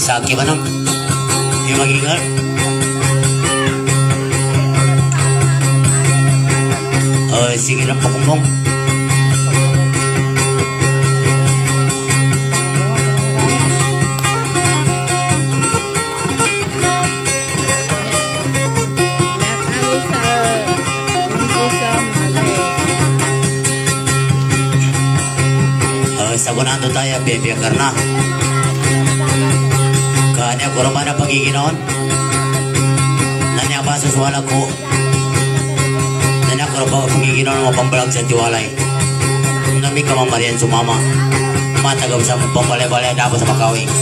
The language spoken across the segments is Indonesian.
sakit mana? Dia bagi ingat. Eh, sige na pakumbong. Sabunan à tayo, baby, karna. Ang pagiginoon. Nanya ba sa suwala ko? Nanya ang pagiginoon ng mapambalag sa tiwalay. Nami ka mamarian sumama. Matagaw sa pambalay-balay dapat sa makawing.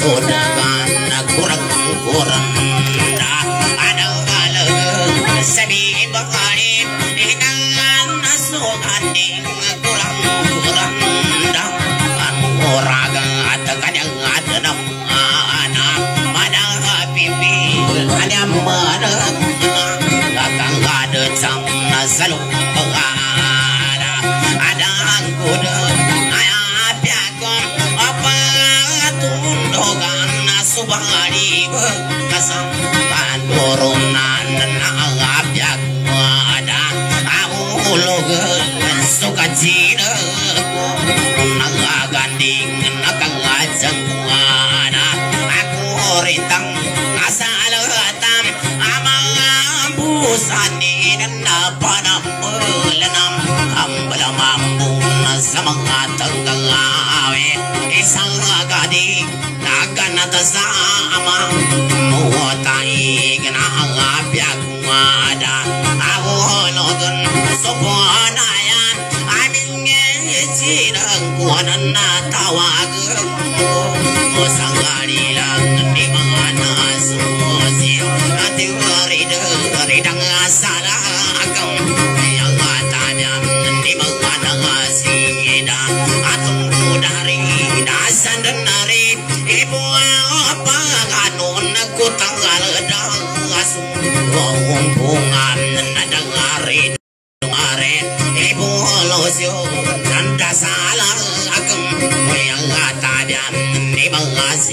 Kami subali kasam pandurunan na naganata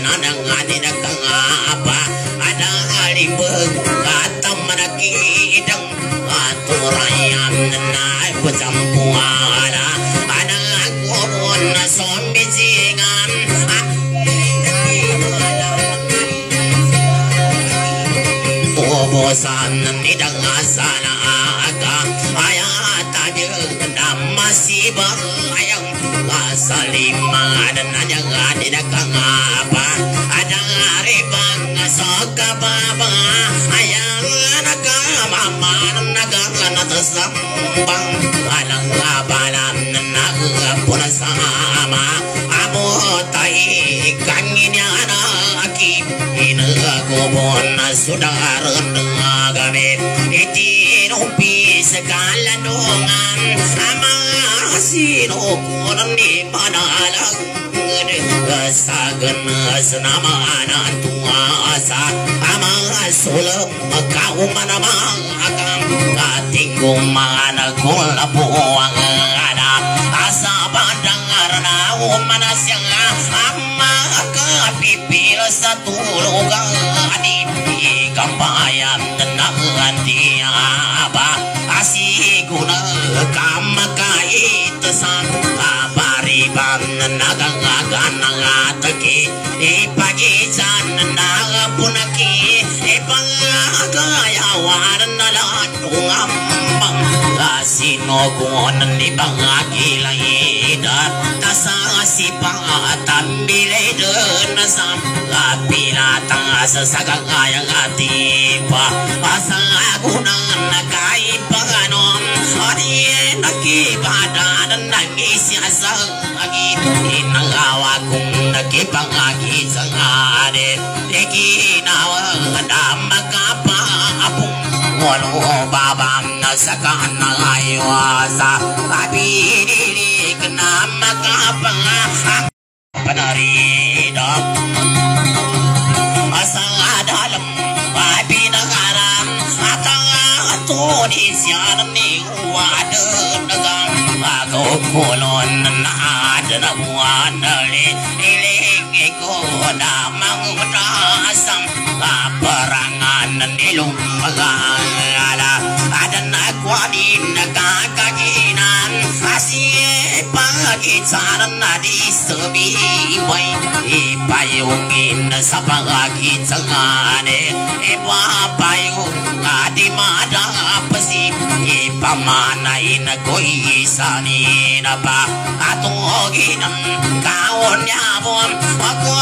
Ismail na nangani na ada halibag katam manakidang atu rayam na pacampuala ada agobon na sombi singan Ubusan ni dangasana masih bayang kasalima dan nyaga tidak kangapa ada ribang soka baba ayang naga mama naga kana tasambang alang abalam naga puna sama? Amo tai kanginya anaki inagobon sudar ngagame itinumpi segala dongan sama kunan di panalang tua asa ama sulam kau mana akam katinggung mana kula buang ada asa pandang arna manas yang ama kapipil sa tulugan di kampayan tenangan dia ba asiguna kamakait sa abariban nagagan nangataki ipagisan nagapunaki ipangagayawan nalatungam Sinogon ni bangagilayda Nasa sipang atambilay Nasa kapilatang sa sagagayang atipa Asa agunan na kaipanganon Ariye nakibadanan nangisya sa agit Inangawa kong nakipangagit sa ngarit Ikinawa na magkapapong Walu babam na sa kanayawasa Pabililig na magkapang Panarida Asang adalam ay pinangaram At ang atunin siya ni Uwadan nagang Ako kulon na adana buwan Iling ko na mangunasang Parangan nilong magala Adan akwanin nagkakaginan Asi pangagitsaran na di sabibay Ipayungin sa pangagitsangane Ipapayong adi madapasi Ipamanay na ko isanin pa Atungogin ang kaon niya mo Ako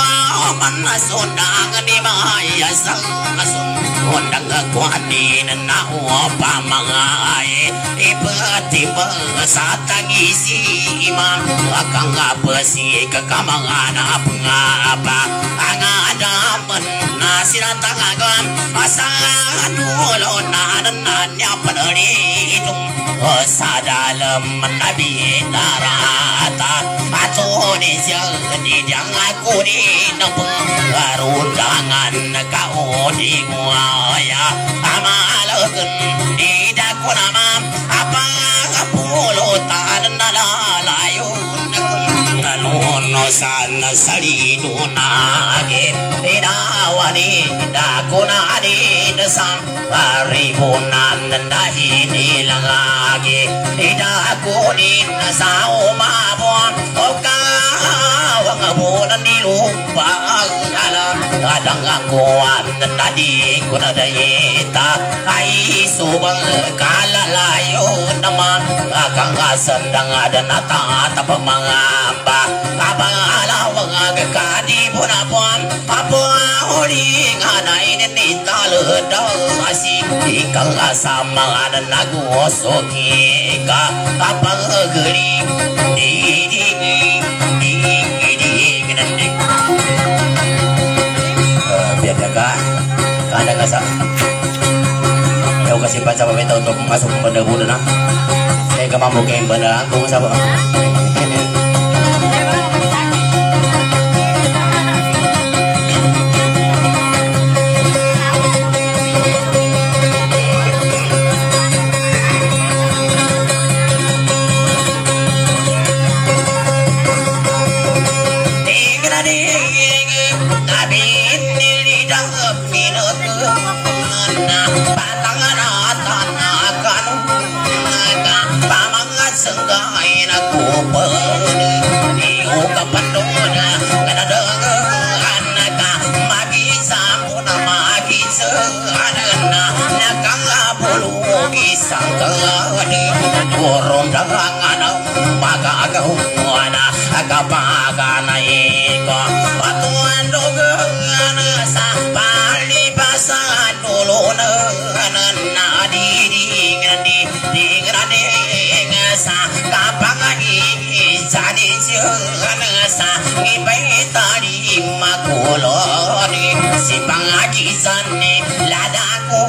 man nasundangan ni Maya sa kasun Undang akwanin na upa mga ay Iba-tiba sa tangisi imam Akang apasi kakamangana pangapa Ang adaman na sinatangagam Asangan ulo na nananya panalitong sa dalam nabi darata Atunin siya di diyang ako di na pengarudangan kau di muaya. Amalagan di dako nama apa kapulutan nalalayo Nanuno sana salino nage Inawani dako na di dasam Paribunan dahini langage Idako ni nasa umabon Oka wang abunan ni lupa Alam kadang akuan tadi ko na dayita Ay subang kalalayo naman Akang asandang ada natata pa mga ba Abang alawang agakadi po na po Apo huling anay nitalo daw Asi ikang asama na nagusok ka Kapag di di kada nga sa? Ayaw kasi pa sa pamita untuk masuk ke pada bulan na Saya kamambo kayo pada kung sa Sa ibay tadi Makuloni Ladako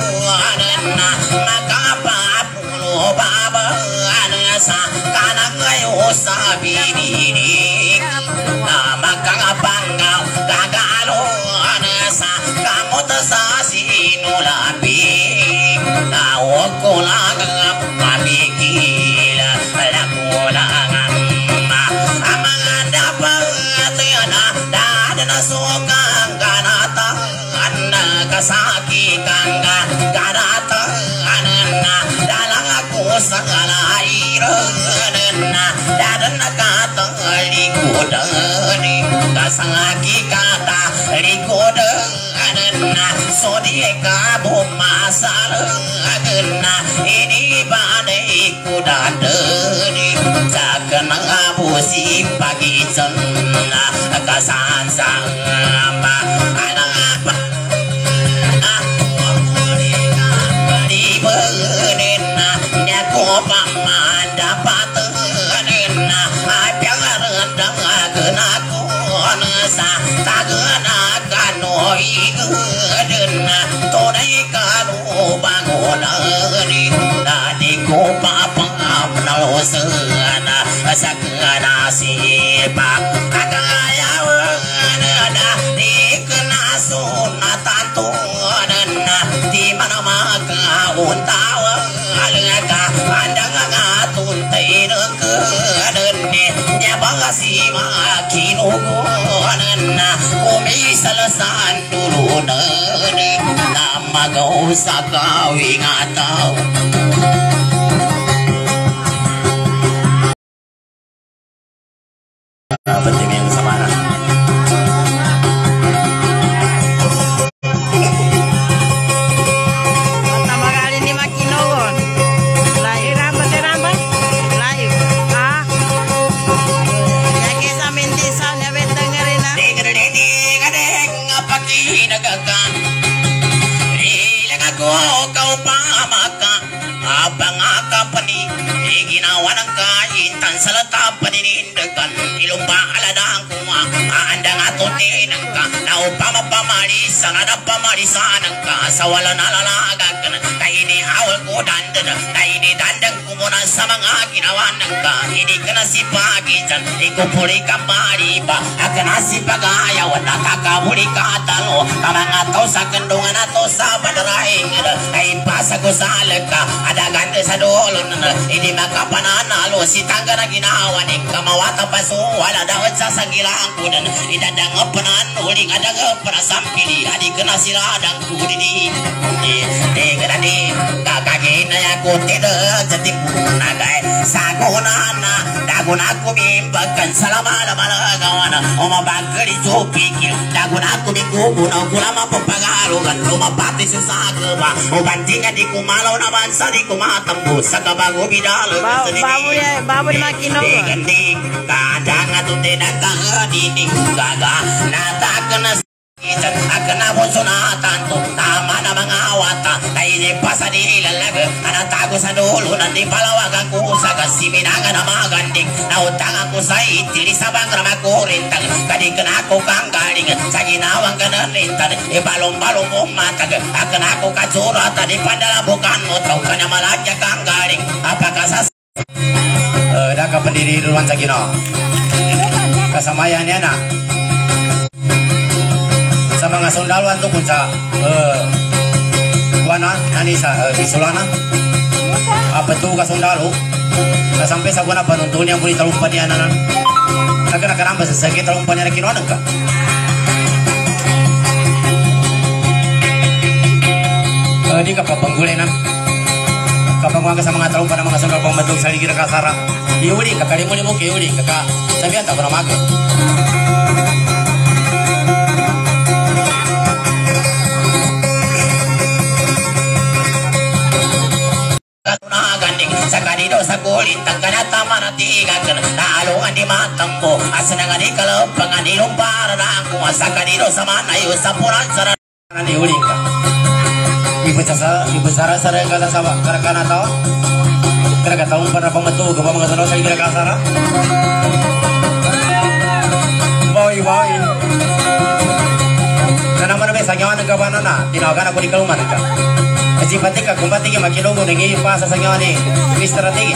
Na Makapapulo Baba sa kanang ngayon sa bininig na magkakapangaw kagalo sa kamot sa sinulapig na huwag ko Kasaki kata likodani Sodi kabu masalah Ini badai kudadani Jangan ngabusi pagi cenah Kasan sama sipa kagaya wana di kena sunatan tunana di mana maka untawa alaka andang ngatun taino ke adenne nyabanga si makino gonana umi salasan dulu nane nama gau sakawi ngatau penting yang sama. Pertama ka Naupama pamalisan Ada pamalisan ka Sa wala awal ko dandan Kaini dandang kumuna sa mga ginawa ng ka Hindi ka na si pagitan Ikupuli ka mariba Aka na si pagayawan Nakakabuli ka talo Kamanga tao sa kandungan ato sa badaraing Ay pasa ko sa alaka Ada ganda sa dulo Hindi makapananalo Si tangga na ginawa Ni kamawata paso Wala dawat sa sagilang kudan Idadang panan Uling adang panasampili Adi kena sila adang kudini Tiga tadi Kakaki na. Ya kutida Jati punagay Sagunana Dagun aku mimbakan Salamala malagawana Umabagari supikil Dagun aku diguguna Kulama papagalugan Lumapati sa sagaba Ubantinga di kumalaw na bansa Di kumatambo Sa kabago bidalo Ba- baboy ya, baboy di Makinogon. Gending Kadang atu tidak kahadining Gaga Natakan na Isan akan na sunatan tama na mga awata na inipa sa nilalag anatago sa dulo na di palawagan ko sa kasiminangan na mga ganding na sa sa na ako kang galing sa ginawang ibalong-balong matag mo tau ka na malagya kang galing uh, pendiri gino kasamayan niya na sa sa uh, kuana nani sa uh, isolana apa tu ka sundalo na sampai sa kuana panuntun yang puli talumpan niya nanan agak nakaramba sa sakit talumpan niya na kinuanan ka uh, di ka papanggulay na kapag mga sa mga talumpan ng mga sundalo pang matug sa ligir kasara iuli mo kiuli kaka sabihan ta ko ganding sa kulit ang kanata manatigan na alungan di matampo asa na nga di kalapangan ilong para na ako sa kanido sa manayo sa puran sa na ni uling ka ibu sa ibu sara sara ka sa ka ka boy boy na naman na sa nyawa ng na tinawagan kaluman ka kasi pati ka kung pati ka makinugo nang ipasa sa nyawa ni Mr. Atigi